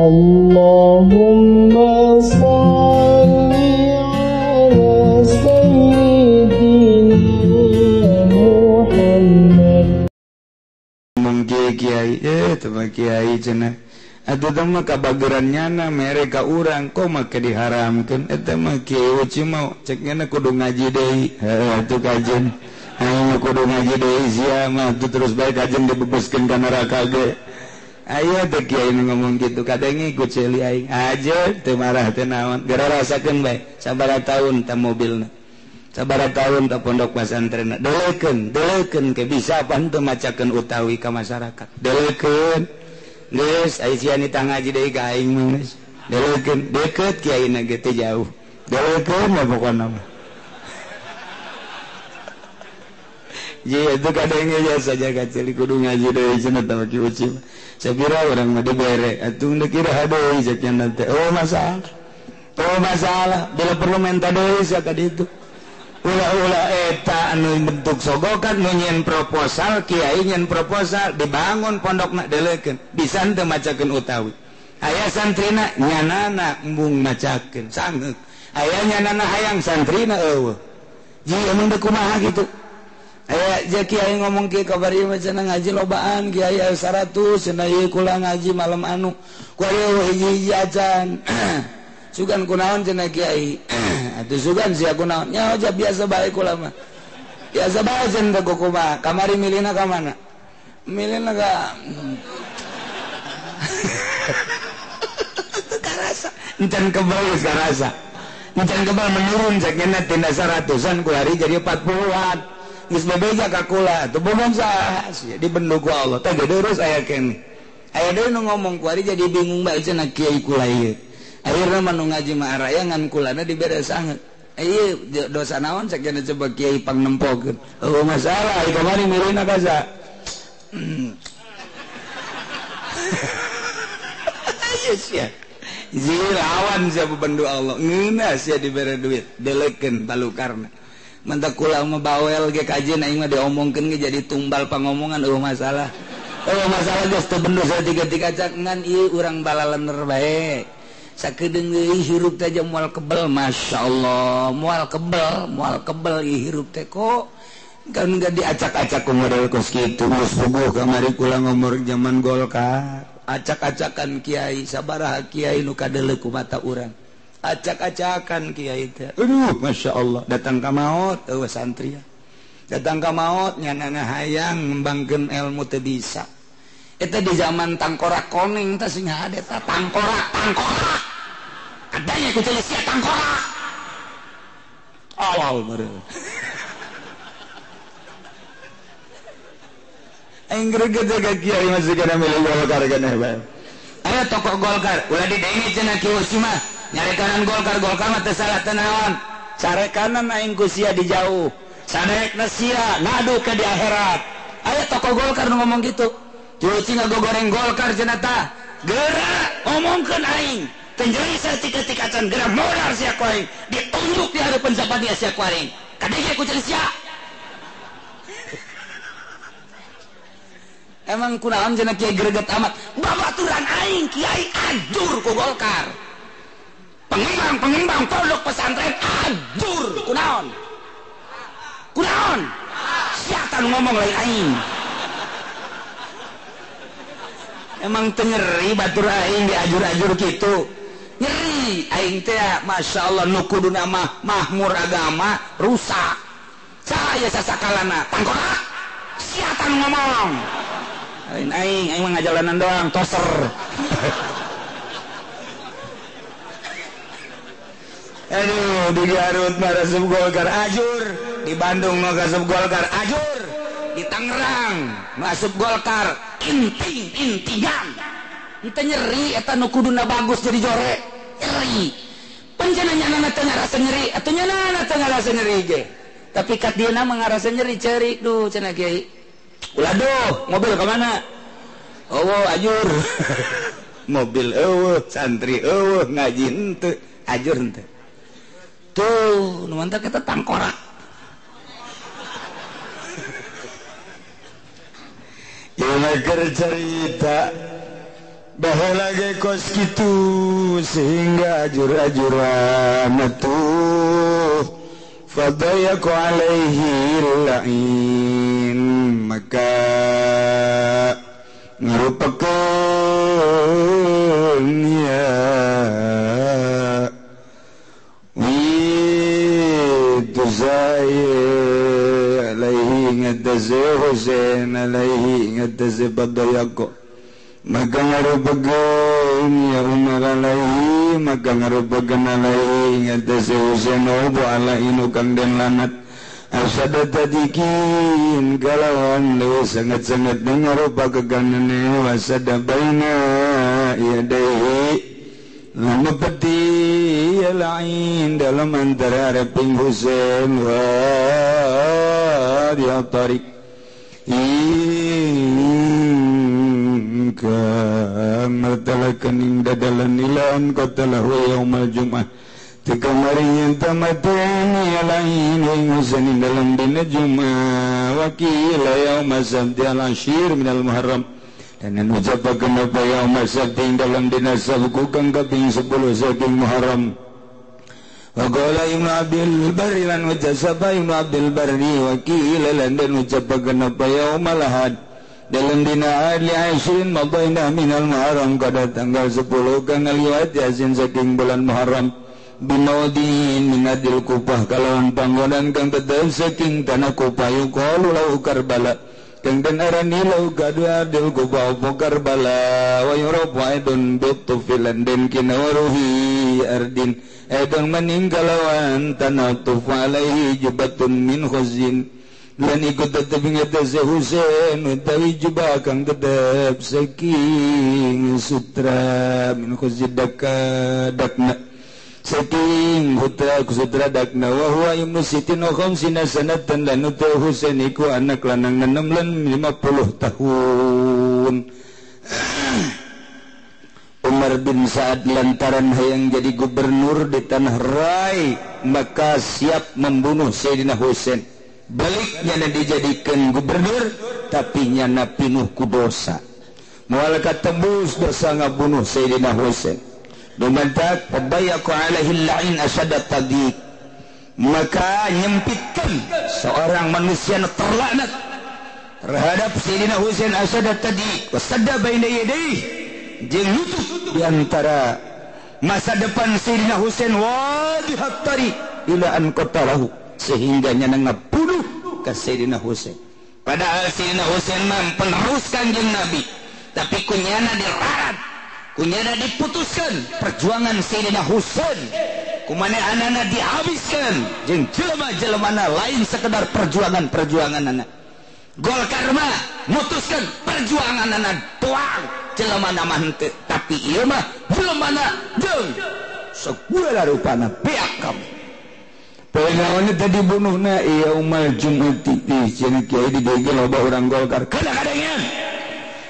اللهم صل على سيدنا محمد mungkin Kiai eh teman Kiai cina atau teman kabagerannya na mereka orang kok make diharamkan itu mah Kiai uci mau ceknya kudu ngaji deh itu kajian ayo kudu ngaji deh siapa tuh terus baik kajian dibebaskan ke neraka ge Ayo Kyai ngomong gitu kadangi aja marah tenaon gara rasakeun bae sabar tahun tak mobil sabar tahun tak pondok pasantren deleken deleken ke bisa pantu macakan utawi ke masyarakat. Deleken geus aisyani tangaji deui ka aing deleken deket kiai na jauh. Deleken lah pokona sajakudu ngaji orang oh masalah. Oh masalah. Bila perlu menta doi tadi itu. Ula-ula eh, eta anu bentuk sogokan nyen proposal kiai nyen proposal dibangun pondok nak deleken bisa teu macakeun utawi. Aya santrina nyanana embung macakeun sangeut aya nyanana hayang santrina eueuh jieu mun kumaha gitu. Jackie ngomong ke kabar ngaji lobaan Kyai 100 pulang ngaji malam anu. Sugan kunaon cena Kyai atuh sugan si kunaonnya aja biasa bae kula mah. Biasa bae cenah cena kokoma kamari milina ka mana? Milina ka hmm. karasa encan kebal karasa encan kebal menurun sakitnya tindak seratusan ku hari jadi 40an dibenduku Allah. Terus aya aya ngomong jadi bingung akhirnya ngaji maangan kulana di beda sangat dosa naon coba Kyai pangnempoken oh masalah kemarin mirin Gaza lawan siapa bendu Allah. Ngenas ya diberi duit. Deleken balu karena mentekula mebawel mah diomongkeun ge jadi tumbal pangomongan oh masalah. Oh masalah geus teu bener tiga-tiga cak ngan ieu urang bala bae. Sakedeung deui hirup teh moal kebel masyaallah moal kebel moal kebel ieu hirup teh kok. Kan gak diacak-acak ku model kos kitu geus subuh kamari kula ngomor zaman golkar. Acak-acakan kiai sabaraha kiai nu kadeuleu ku mata urang. acak-acakan Kiai itu, aduh, Masya Allah. Datang ke maut uh, ya, datang ke maut nyana hayang membangun ilmu tebisa itu di zaman tangkorak koning itu sehingga ada ta, tangkorak tangkorak. Adanya kucelisnya tangkorak. Awal baru. Engger gede ya, kiai masih kena milih golkar kena Ayo tokoh golkar, ulah didengi cina kiosima, nyari kanan golkar golkar mah teu salah tenawan sare kanan aing ku sia di jauh. Sanerek sia ngadu ke di akhirat. Aya tokoh golkar nu ngomong gitu. Cuci goreng golkar jenata gerak ngomongkeun aing. Tenjeri saya tika-tika can gerak modal sia ku aing. Ditunjuk di hadapan jabatan dia sia ku aing. Kadege ku cari sia? Emang kunaon jeung kiai greget amat? Babaturan aing kiai ajur ku golkar. Pengembang pengembang pondok pesantren. Ajur kunaon? Kunaon? Siapa ngomong lain aing? Emang tenyeri batur aing diajur-ajur gitu nyeri. Aing teh masya Allah nukudu nama mahmur agama rusak. Saya sasakalana. Tangkorak. Siapa ngomong? Lain aing aing mah ngajalanan doang. Toser Aduh di Garut ngaresep Golkar ajur, di Bandung ngaresep Golkar ajur, di Tangerang masuk Golkar inting intian. Kita nyeri eta nu kuduna bagus jadi jore. Nyeri. Penjenanya nyana teu ngarasa nyeri atuh nyana teu ngarasa nyeri ge. Tapi kat dia nama ngarasa nyeri ceri duh cenah kiai. Ulah duh, mobil kemana? Oh, ajur. mobil eueuh, santri eueuh, ngaji henteu, ajur henteu. Tuh nu mantap kita tangkorak. Ya ker cerita. Lagi kos gitu sehingga jura-jura metu. Fadayaku alaihi lain maka ngarupakeun Alaihigo maka ngarubagalaihi maka ngarubagan alaihi. Kanden lanat. Asada tadikin galawan lu sangat-sangat ngarupa keganane wasada baina yadaihi. Lama peti lain dalam antara Arab Husain wa dia tarik kening dadalan nilan kotalahu yaumal jum'ah Tika mari yang tamatun ya lain yang husanin dalam dina jum'ah Wakila yaumal sabdi al ashir minal muharram. Dan yang ucapakan apa yaumal sabdi dalam dina sabku kang kaping sepuluh saking muharram. وقال ابن عبد البر لن وجسب Barri عبد البر dan لندن kenapa يوم الأحد dalam dina ahad li aisyin minal muharram kada tanggal 10 kang ngaliwat yasin saking bulan muharram. Binodin minadil kupah kalawan panggonan kang tetep saking tanah kupah yukalu lau karbala. Karbalarofiardin Edong meninggalwan tanatufaihi jubatun min khozin. Lan ikut tetep ngetese Husain utawi jubah kang tetep saking sutra min khozid dakadakna saking putra sutra dakna wa huwa ibnu sitin wa khamsina sanatan lan Husain iku anak lanang 6 lan 50 tahun. Umar bin Sa'ad lantaran hayang jadi gubernur di tanah Rai maka siap membunuh Sayyidina Husain. Baliknya dijadikan gubernur tapi nyana pinuh ku dosa. Tembus dosa ngabunuh Sayyidina Husain Dumantak pabayaku alaihi lain asada tadi maka nyempitkan seorang manusia terlaknat terhadap Sayyidina Husain asada tadi wasada baina yadayhi. Jeung nutup di antara masa depan Sayyidina Husain wadihat tari ila an qatalahu. Sehingganya ngabunuh ke Sayyidina Husain. Padahal Sayyidina Husain mah peneruskan jeung Nabi. Tapi kunyana dirarat kunyana diputuskan perjuangan Sayyidina Husain kumane anana dihabiskan jeung jelema-jelemana lain sekedar perjuangan-perjuangan anak mah karma mutuskan perjuangan anak tuang jelemana mah henteu. Tapi ieu mah jelemana jeung segala rupana beak kami. Pengawannya tadi bunuhna iya umal jumati di sini kiai digegel loba orang golkar. Kadang-kadangnya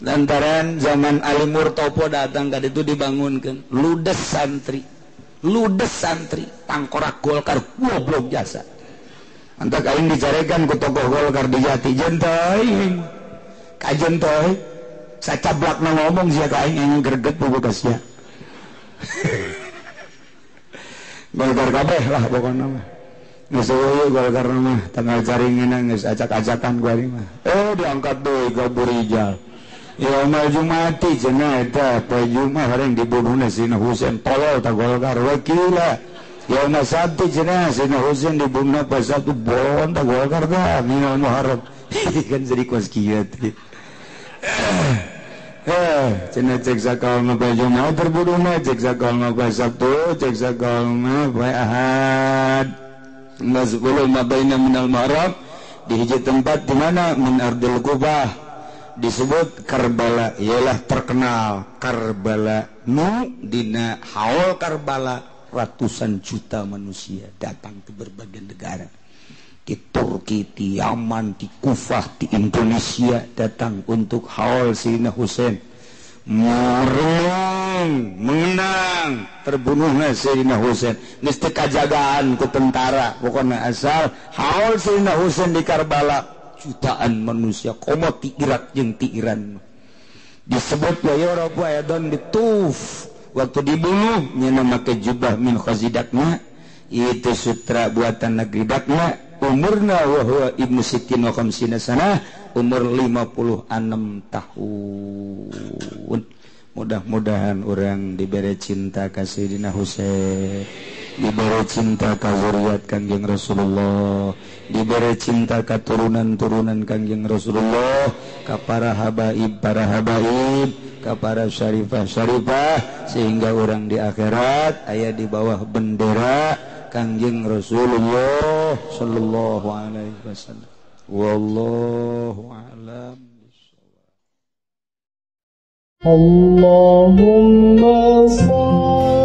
lantaran zaman Ali Murtopo datang tadi itu dibangunkan ludes santri. Ludes santri tangkorak Golkar goblok jasa. Antak aing dicarekan ku tokoh Golkar di Jati. Jentoy kajentoy sacablak na ngomong sia ka aing aing greget bubukasnya Golkar kabeh lah pokoknya mah. Geus Golkar mah tanggal caringan geus acak-acakan gua mah. Eh diangkat deui ke Burijal Yoma Jumati jenah eta poe Jumat hareng dibunuhna Sina Husain tolol tak Golkar wakila. Yoma Sabtu jenah Sina Husain dibunuhna poe Sabtu bolon tak Golkar da Minal Muharram. kan jadi kuas kiat. Eh, cina cek sakal ma poe Jumat terbunuhna, cek sakal ma poe Sabtu, cek sakal ma poe Ahad. Nasbulu mabaina minal Muharram di hiji tempat di mana min Ardil Kubah. Disebut Karbala ialah terkenal Karbala Dina Hal Karbala ratusan juta manusia datang ke berbagai negara. Di Turki di Yaman di Kufah di Indonesia datang untuk haul Sayyidina Husain murung mengenang terbunuhnya Sayyidina Husain mesti kajagaan ke tentara pokoknya asal haul Sayyidina Husain di Karbala jutaan manusia. Komo ti Irak jeung ti Iran disebut wa yurabu ayadon dituf waktu dibunuh nyana make jubah min khazidakna itu sutra buatan negeri dakna umurna wa huwa ibnu sittin wa khamsina sana umur 56 tahun. Mudah-mudahan orang diberi cinta kasih dina Husain. diberi cinta kazuriat Kanjeng Rasulullah. Diberi cinta keturunan-turunan Kanjeng Rasulullah. Kapara habaib para habaib. Kapara syarifah syarifah sehingga orang di akhirat ayah di bawah bendera Kanjeng Rasulullah. Sallallahu alaihi wasallam. Wallahu alam Allahumma salli